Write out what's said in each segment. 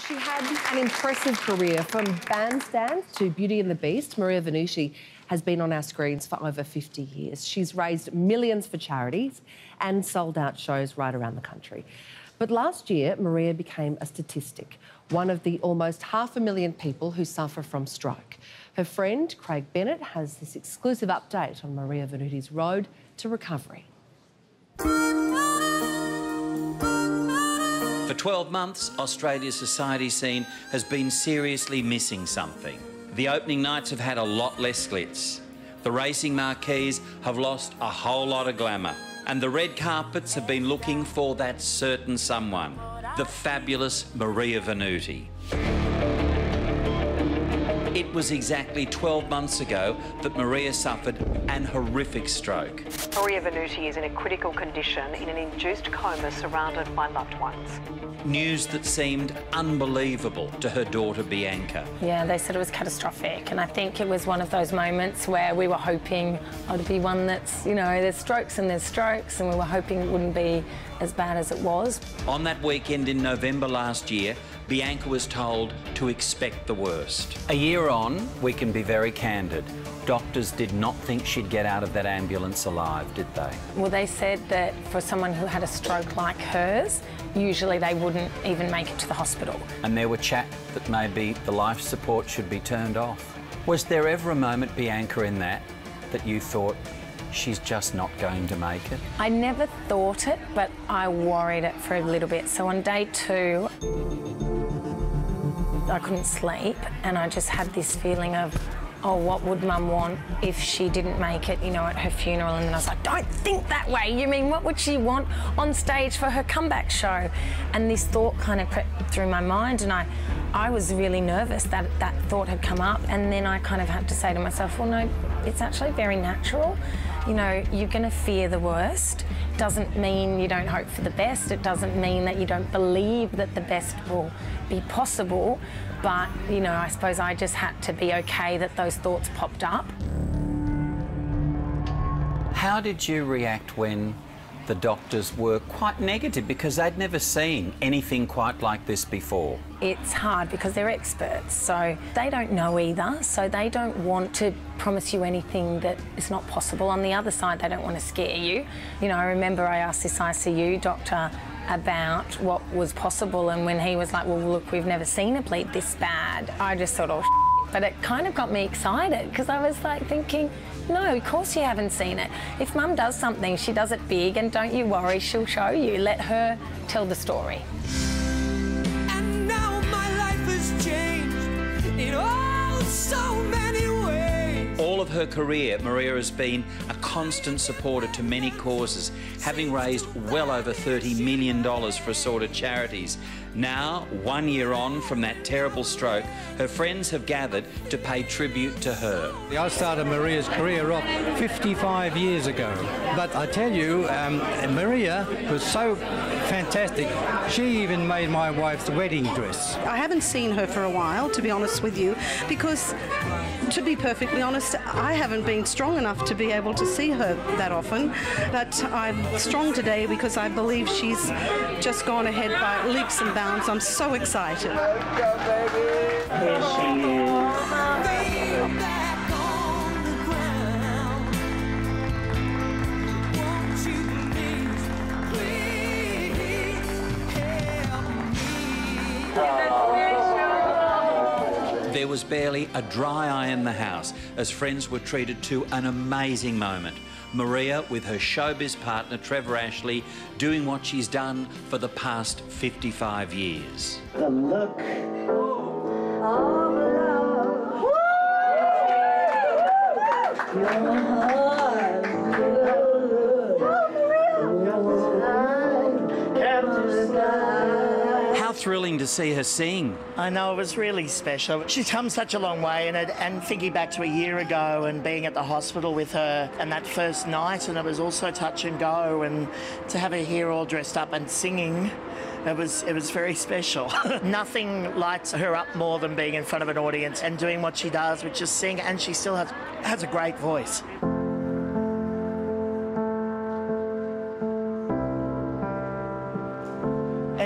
She had an impressive career from Bandstand to Beauty and the Beast. Maria Venuti has been on our screens for over 50 years. She's raised millions for charities and sold out shows right around the country. But last year, Maria became a statistic, one of the almost half a million people who suffer from stroke. Her friend, Craig Bennett, has this exclusive update on Maria Venuti's road to recovery. 12 months, Australia's society scene has been seriously missing something. The opening nights have had a lot less glitz. The racing marquees have lost a whole lot of glamour. And the red carpets have been looking for that certain someone, the fabulous Maria Venuti. It was exactly 12 months ago that Maria suffered an horrific stroke. Maria Venuti is in a critical condition in an induced coma surrounded by loved ones. News that seemed unbelievable to her daughter Bianca. Yeah, they said it was catastrophic, and I think it was one of those moments where we were hoping I'd be one that's, you know, there's strokes and there's strokes, and we were hoping it wouldn't be as bad as it was. On that weekend in November last year, Bianca was told to expect the worst. A year on, we can be very candid. Doctors did not think she'd get out of that ambulance alive, did they? Well, they said that for someone who had a stroke like hers, usually they wouldn't even make it to the hospital. And there were chat that maybe the life support should be turned off. Was there ever a moment, Bianca, in that that you thought, she's just not going to make it? I never thought it, but I worried it for a little bit. So on day two, I couldn't sleep and I just had this feeling of, oh, what would mum want if she didn't make it, you know, at her funeral? And then I was like, don't think that way. You mean, what would she want on stage for her comeback show? And this thought kind of crept through my mind and I, I was really nervous that that thought had come up. And then I kind of had to say to myself, well, no, it's actually very natural. You know, you're going to fear the worst. Doesn't mean you don't hope for the best. It doesn't mean that you don't believe that the best will be possible. But, you know, I suppose I just had to be okay that those thoughts popped up. How did you react when the doctors were quite negative because they'd never seen anything quite like this before? It's hard because they're experts, so they don't know either, so they don't want to promise you anything that is not possible. On the other side, they don't want to scare you. You know, I remember I asked this ICU doctor about what was possible, and when he was like, Well, look, we've never seen a bleed this bad, I just thought, Oh, but it kind of got me excited because I was like thinking, no, of course you haven't seen it. If mum does something, she does it big, and don't you worry, she'll show you. Let her tell the story. And now my life has changed in so many ways. All of her career, Maria has been a constant supporter to many causes, having raised well over $30 million for assorted charities. Now, one year on from that terrible stroke, her friends have gathered to pay tribute to her. I started Maria's career off 55 years ago. But I tell you, um, Maria was so fantastic. She even made my wife's wedding dress. I haven't seen her for a while, to be honest with you, because, to be perfectly honest, I haven't been strong enough to be able to see her that often. But I'm strong today because I believe she's just gone ahead by leaps and bounds. I'm so excited. Way back on the ground. Won't you please, please help me? There was barely a dry eye in the house as friends were treated to an amazing moment. Maria, with her showbiz partner Trevor Ashley, doing what she's done for the past 55 years. The look How thrilling to see her sing. I know it was really special. She's come such a long way, and it, and thinking back to a year ago and being at the hospital with her and that first night, and it was also touch and go, and to have her here all dressed up and singing. It was it was very special. Nothing lights her up more than being in front of an audience and doing what she does, which is sing, and she still has has a great voice.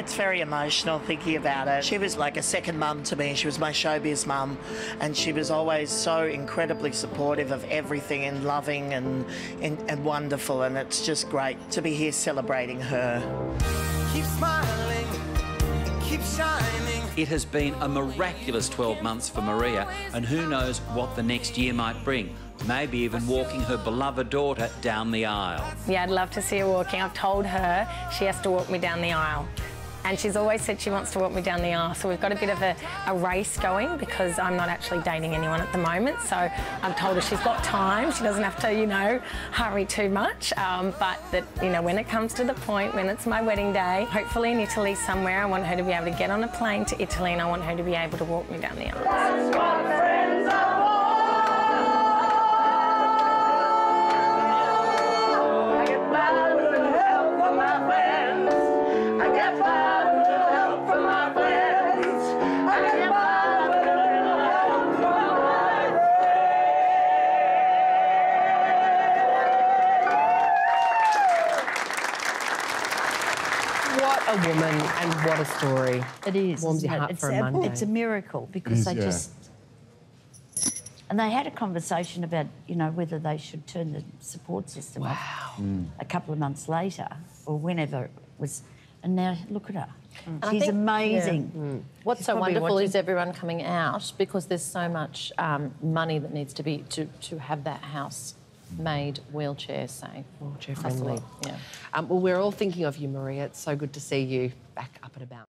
It's very emotional thinking about it. She was like a second mum to me. She was my showbiz mum, and she was always so incredibly supportive of everything and loving and, and, and wonderful. And it's just great to be here celebrating her. Keep smiling, keep shining. It has been a miraculous 12 months for Maria, and who knows what the next year might bring. Maybe even walking her beloved daughter down the aisle. Yeah, I'd love to see her walking. I've told her she has to walk me down the aisle. And she's always said she wants to walk me down the aisle. So we've got a bit of a, a race going because I'm not actually dating anyone at the moment. So I've told her she's got time. She doesn't have to, you know, hurry too much. Um, but that, you know, when it comes to the point, when it's my wedding day, hopefully in Italy somewhere, I want her to be able to get on a plane to Italy and I want her to be able to walk me down the aisle. What a woman and what a story. It is. Warms your isn't it? heart it's, for a a- Monday. It's a miracle because is, they yeah. just. And they had a conversation about, you know, whether they should turn the support system off a couple of months later or whenever it was. And now look at her. I She's think- amazing. What's She's so wonderful watching. is everyone coming out because there's so much um, money that needs to be to, to have that house made wheelchair safe. Wheelchair friendly. Yeah. Um, well, we're all thinking of you, Maria. It's so good to see you back up and about.